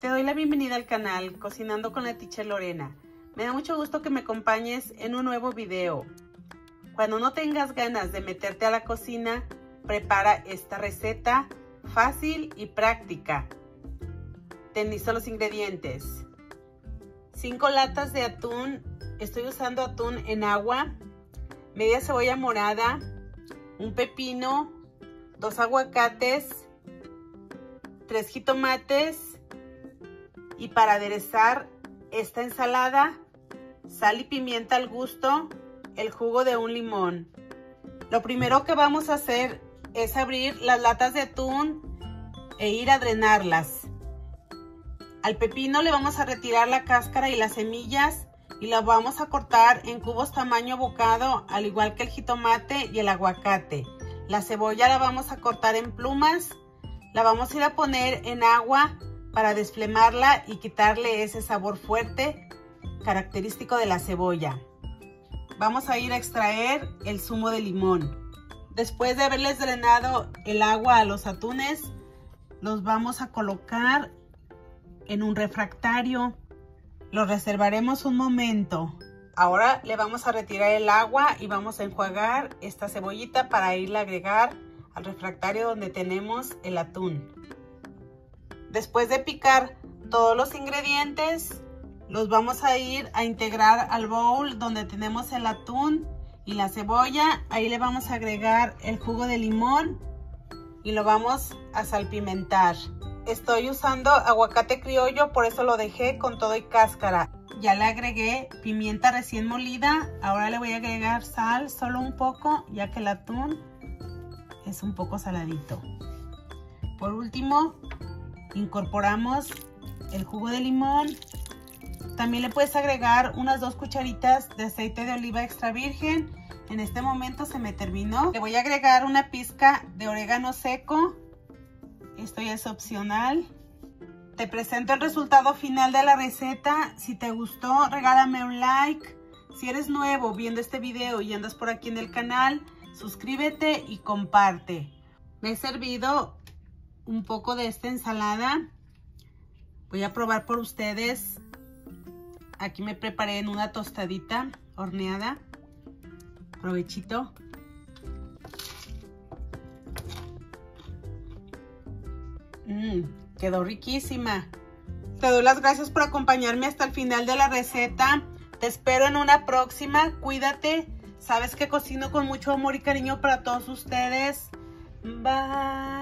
Te doy la bienvenida al canal Cocinando con la Teacher Lorena. Me da mucho gusto que me acompañes en un nuevo video. Cuando no tengas ganas de meterte a la cocina, prepara esta receta fácil y práctica. Ten listos los ingredientes. 5 latas de atún, estoy usando atún en agua, media cebolla morada, un pepino, dos aguacates, tres jitomates, y para aderezar esta ensalada, sal y pimienta al gusto, el jugo de un limón. Lo primero que vamos a hacer es abrir las latas de atún e ir a drenarlas. Al pepino le vamos a retirar la cáscara y las semillas y la vamos a cortar en cubos tamaño bocado, al igual que el jitomate y el aguacate. La cebolla la vamos a cortar en plumas, la vamos a ir a poner en agua para desflemarla y quitarle ese sabor fuerte característico de la cebolla. Vamos a ir a extraer el zumo de limón. Después de haberles drenado el agua a los atunes, los vamos a colocar en un refractario. Los reservaremos un momento. Ahora le vamos a retirar el agua y vamos a enjuagar esta cebollita para irla a agregar al refractario donde tenemos el atún. Después de picar todos los ingredientes, los vamos a ir a integrar al bowl donde tenemos el atún y la cebolla. Ahí le vamos a agregar el jugo de limón y lo vamos a salpimentar. Estoy usando aguacate criollo, por eso lo dejé con todo y cáscara. Ya le agregué pimienta recién molida. Ahora le voy a agregar sal, solo un poco, ya que el atún es un poco saladito. Por último, incorporamos el jugo de limón. También le puedes agregar unas dos cucharitas de aceite de oliva extra virgen. En este momento se me terminó. Le voy a agregar una pizca de orégano seco. Esto ya es opcional. Te presento el resultado final de la receta. Si te gustó, regálame un like. Si eres nuevo viendo este video y andas por aquí en el canal, suscríbete y comparte. Me he servido un poco de esta ensalada. Voy a probar por ustedes. Aquí me preparé en una tostadita horneada. Provechito. Mmm, quedó riquísima. Te doy las gracias por acompañarme hasta el final de la receta. Te espero en una próxima. Cuídate. Sabes que cocino con mucho amor y cariño para todos ustedes. Bye.